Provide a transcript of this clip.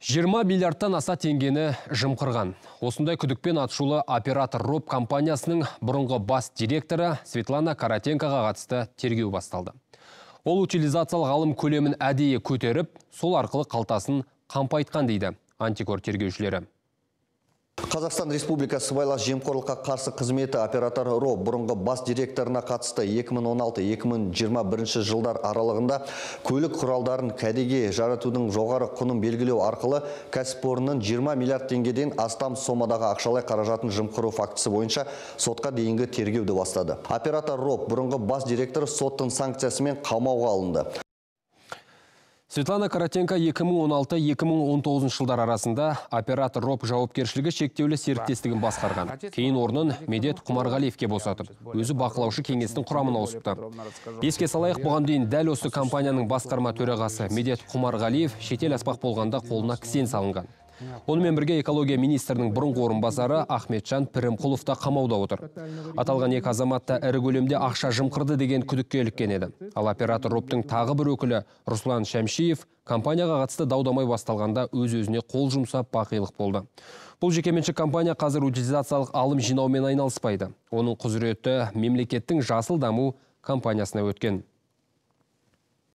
20 миллиардтан аса теңгені жымқырған. Осындай күдікпен атшулы оператор РОП компаниясының бұрынғы бас директоры Светлана Каратенкаға қатысты тергеу басталды. Ол утилизациялық алым көлемін әдейі көтеріп, сол арқылы қалтасын қампайтқан дейді антикор тергеушілері. Қазақстан Республикасы сыбайлас жемқорлыққа қарсы қызметі операторы РО бұрынғы бас директорына қатысты 2016-2021 жылдар аралығында көлік құралдарын кәдеге жаратудың жоғары құнын белгілеу арқылы кәсіпорынның 20 миллиард теңгеден астам сомадағы ақшалай қаражатын жымқыру фактісі бойынша сотқа дейінгі тергеуді бастады. Оператор РО бұрынғы бас директор соттың санкциясымен қамауға алынды. Светлана Каратенко 2016-2019 жылдар арасында оператор РОП жауапкершілігі шектеулі серіктестігін басқарған. Кейін орнын Медет Құмарғалиевке босатып, өзі бақылаушы кеңестің құрамына ауысыпты. Еске салайық, бұған дейін дәл осы компанияның басқарма төрағасы Медет Құмарғалиев шетел аспақ болғанда қолына кісен салынған. Онымен бірге экология министрінің бұрынғы орынбасары Ахметжан Пірімқұлов та қамауда отыр. Аталған екі азаматта ірі көлемде ақша жымқырды деген күдікке іліккен еді. Ал оператор роптың тағы бір өкілі Руслан Шәмшиев компанияға қатысты даудамай басталғанда өз-өзіне қол жұмсап бақилық болды. Бұл жекеменшік компания қазір утилизациялық алым жинаумен айналыспайды. Оның құзыреті мемлекеттің жасыл даму компаниясына өткен.